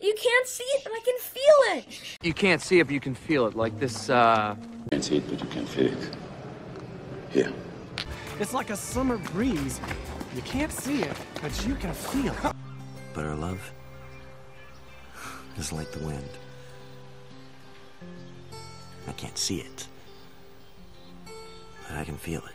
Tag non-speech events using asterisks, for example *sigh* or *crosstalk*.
You can't see it, but I can feel it. You can't see it, but you can feel it. Like this, uh. You can't see it, but you can feel it. Here. It's like a summer breeze. You can't see it, but you can feel it. *laughs* But our love is like the wind. I can't see it, but I can feel it.